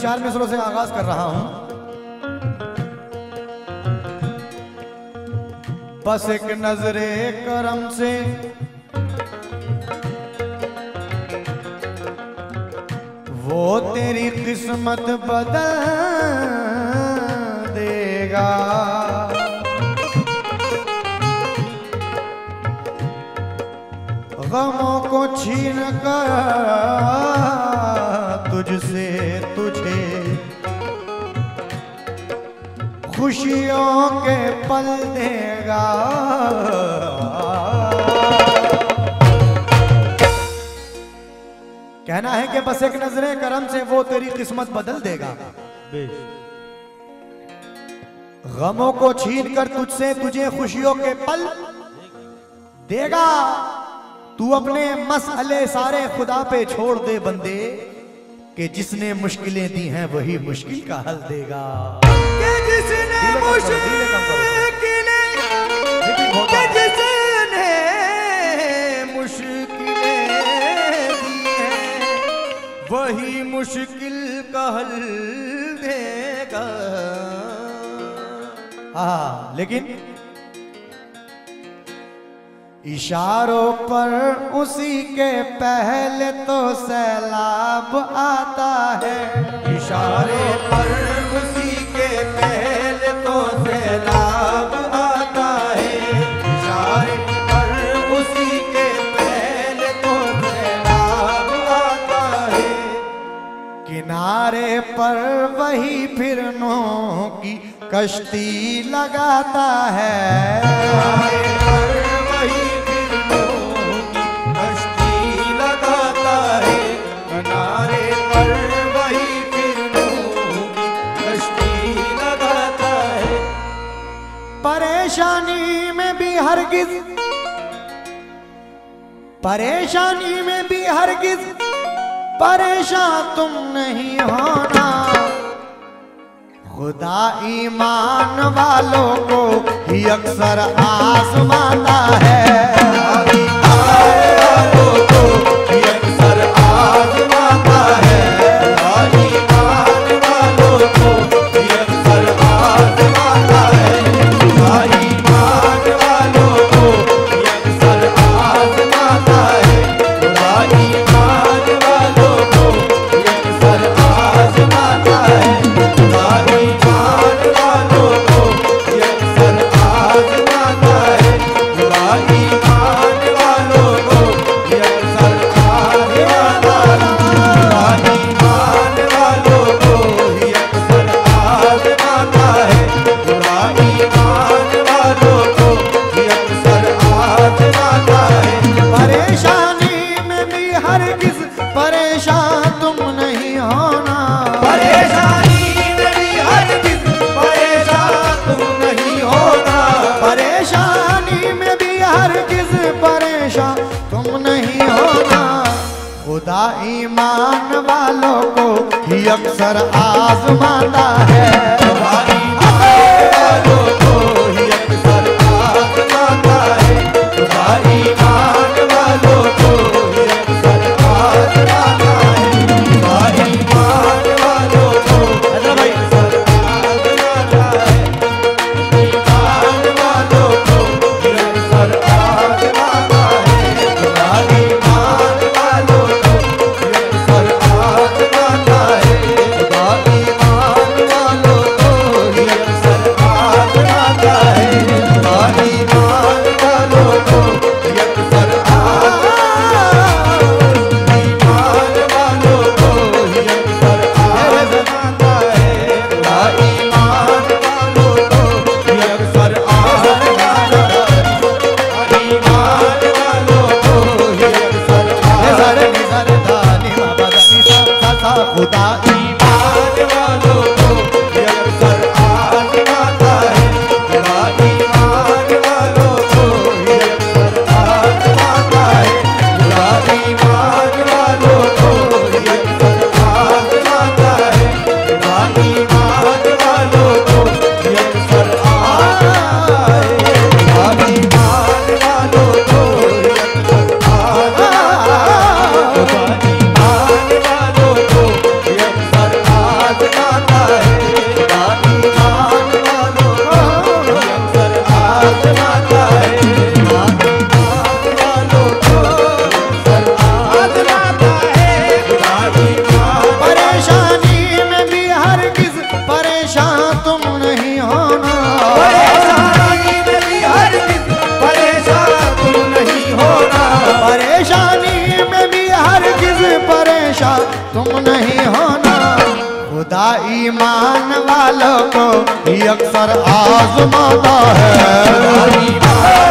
चार मिसरों से आगाज़ कर रहा हूँ। बस एक नजरे करम से। वो तेरी किस्मत बदल देगा। गमों को छीन कर तुझसे तुझे खुशियों के पल देगा। कहना है कि बस एक नजरे करम से वो तेरी किस्मत बदल देगा। गमों को छीन कर तुझसे तुझे खुशियों के पल देगा। तू अपने मसले सारे खुदा पे छोड़ दे बंदे। कि जिसने मुश्किलें दी हैं वही मुश्किल का हल देगा कि जिसने। मुश्किलें रिपीट। जिसने मुश्किलें दी हैं वही मुश्किल का हल देगा हाँ लेकिन इशारों पर उसी के पहले तो सैलाब आता है। इशारे पर उसी के पहले तो सैलाब आता है। इशारे पर उसी के पहले तो सैलाब आता है। किनारे पर वही फिर की कश्ती लगाता है। लगाता है। परेशानी में भी हरगिज परेशानी में भी हरगिज परेशान तुम नहीं होना। खुदा ईमान वालों को ही अक्सर आसमाता है। परेशान तुम नहीं होना परेशानी में भी हरगिज परेशान तुम नहीं होना। परेशानी में भी हरगिज परेशान तुम नहीं होना। खुदा ईमान वालों को ही अक्सर आजमाता है। नहीं होना। खुदा ईमान वालों को ही अक्सर आजमाता है।